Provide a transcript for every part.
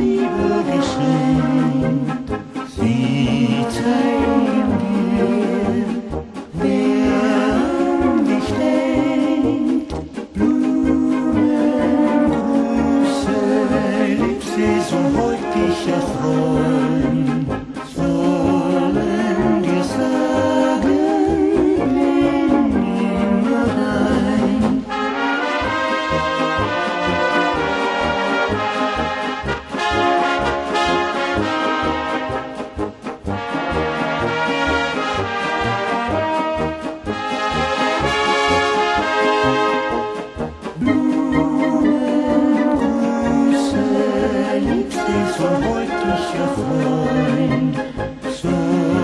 你不必失 das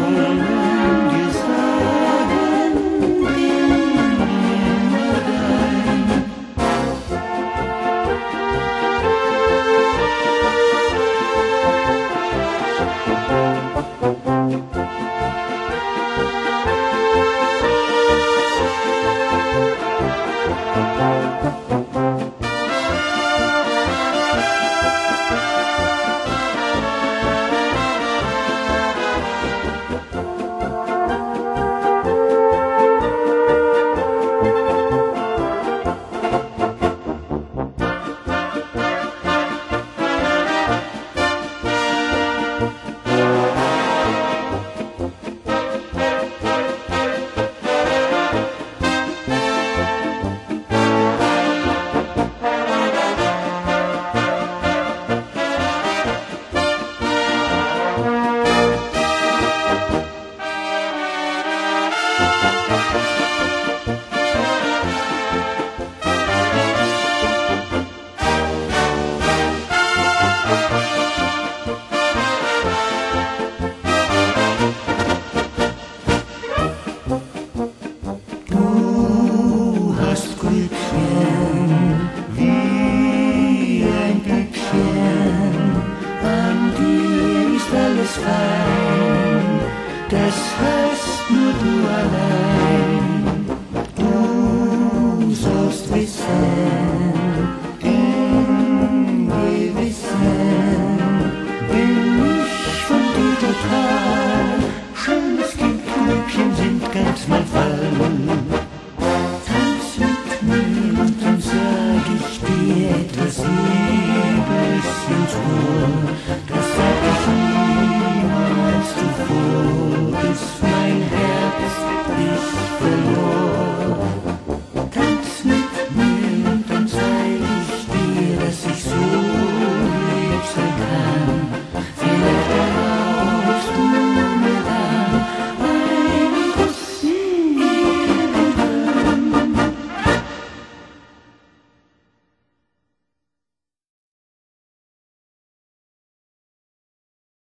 hast